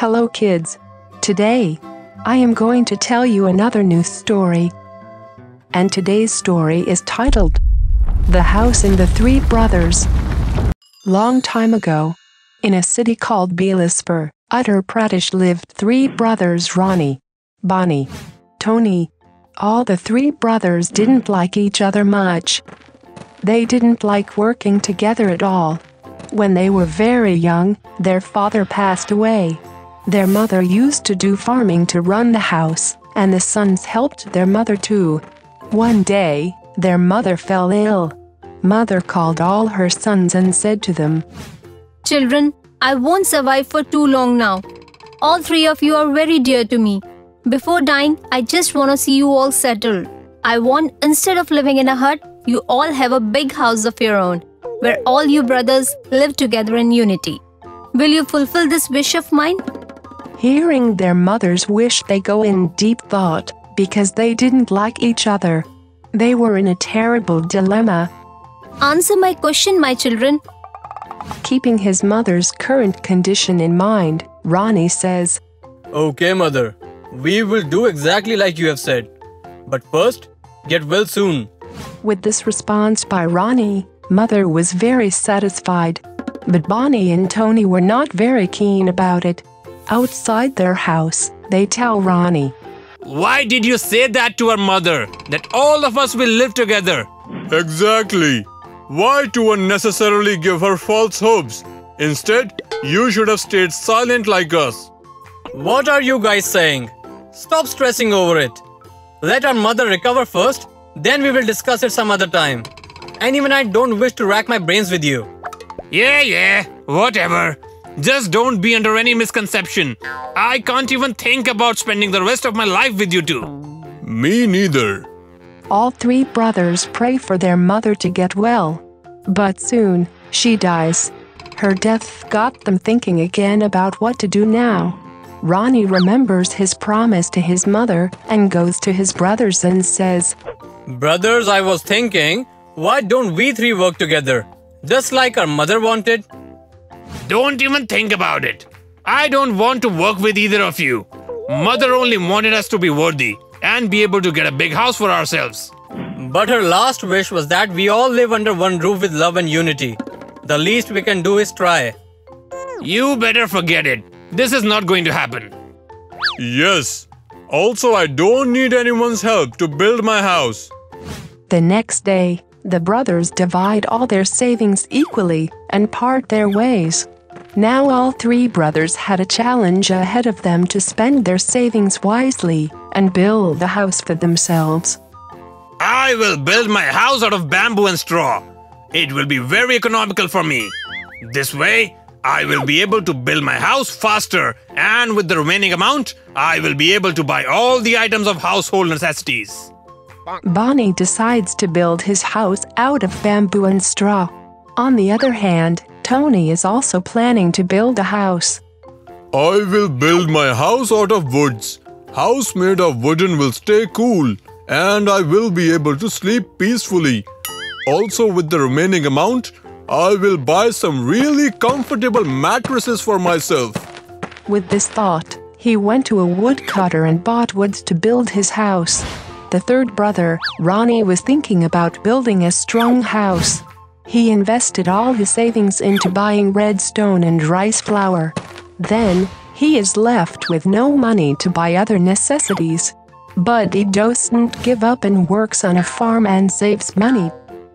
Hello, kids. Today, I am going to tell you another new story. And today's story is titled The House and the Three Brothers. Long time ago, in a city called Bilaspur, Uttar Pradesh lived three brothers Ronnie, Bonnie, Tony. All the three brothers didn't like each other much. They didn't like working together at all. When they were very young, their father passed away. Their mother used to do farming to run the house, and the sons helped their mother too. One day, their mother fell ill. Mother called all her sons and said to them, Children, I won't survive for too long now. All three of you are very dear to me. Before dying, I just want to see you all settled. I want, instead of living in a hut, you all have a big house of your own, where all you brothers live together in unity. Will you fulfill this wish of mine? Hearing their mother's wish, they go in deep thought because they didn't like each other. They were in a terrible dilemma. Answer my question, my children. Keeping his mother's current condition in mind, Ronnie says, Okay, mother. We will do exactly like you have said. But first, get well soon. With this response by Ronnie, Mother was very satisfied. But Bonnie and Tony were not very keen about it. Outside their house, they tell Ronnie, Why did you say that to our mother? That all of us will live together? Exactly. Why to unnecessarily give her false hopes? Instead, you should have stayed silent like us. What are you guys saying? Stop stressing over it. Let our mother recover first, then we will discuss it some other time. And even I don't wish to rack my brains with you. Yeah, yeah, whatever. Just don't be under any misconception. I can't even think about spending the rest of my life with you two. Me neither. all three brothers pray for their mother to get well. But soon, she dies. Her death got them thinking again about what to do now. Ronnie remembers his promise to his mother and goes to his brothers and says, Brothers, I was thinking, why don't we three work together? Just like our mother wanted. Don't even think about it. I don't want to work with either of you. Mother only wanted us to be worthy and be able to get a big house for ourselves. But her last wish was that we all live under one roof with love and unity. The least we can do is try. You better forget it. This is not going to happen. Yes. Also, I don't need anyone's help to build my house. The next day, the brothers divide all their savings equally and part their ways. Now all three brothers had a challenge ahead of them to spend their savings wisely and build a house for themselves. I will build my house out of bamboo and straw. It will be very economical for me. This way, I will be able to build my house faster, and with the remaining amount, I will be able to buy all the items of household necessities. Bonnie decides to build his house out of bamboo and straw. On the other hand, Tony is also planning to build a house. I will build my house out of woods. House made of wooden will stay cool, and I will be able to sleep peacefully. Also, with the remaining amount, I will buy some really comfortable mattresses for myself. With this thought, he went to a woodcutter and bought woods to build his house. The third brother, Ronnie, was thinking about building a strong house. He invested all his savings into buying red stone and rice flour. Then, he is left with no money to buy other necessities. But he doesn't give up and works on a farm and saves money.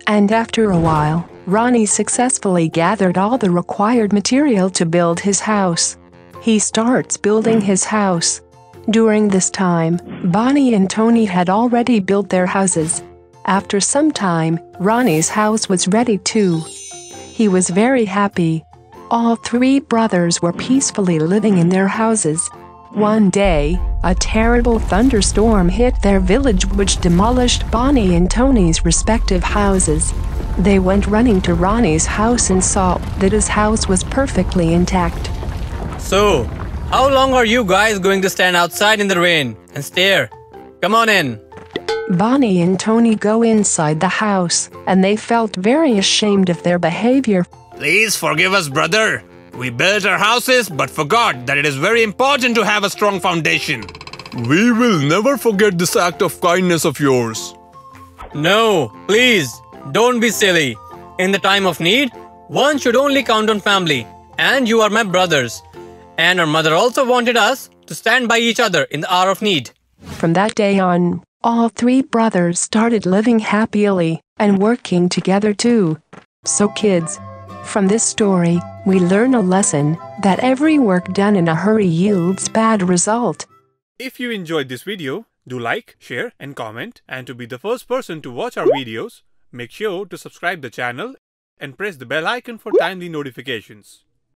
And after a while, Ronnie successfully gathered all the required material to build his house. He starts building his house. During this time, Bonnie and Tony had already built their houses. After some time, Ronnie's house was ready too. He was very happy. All three brothers were peacefully living in their houses. One day, a terrible thunderstorm hit their village, which demolished Bonnie and Tony's respective houses. They went running to Ronnie's house and saw that his house was perfectly intact. So, how long are you guys going to stand outside in the rain and stare? Come on in. Bonnie and Tony go inside the house, and they felt very ashamed of their behavior. Please forgive us, brother. We built our houses but forgot that it is very important to have a strong foundation. We will never forget this act of kindness of yours. No, please, don't be silly. In the time of need, one should only count on family, and you are my brothers. And our mother also wanted us to stand by each other in the hour of need. From that day on, all three brothers started living happily and working together too. So, kids, from this story, we learn a lesson that every work done in a hurry yields bad result. If you enjoyed this video, do like, share and comment and to be the first person to watch our videos, make sure to subscribe the channel and press the bell icon for timely notifications.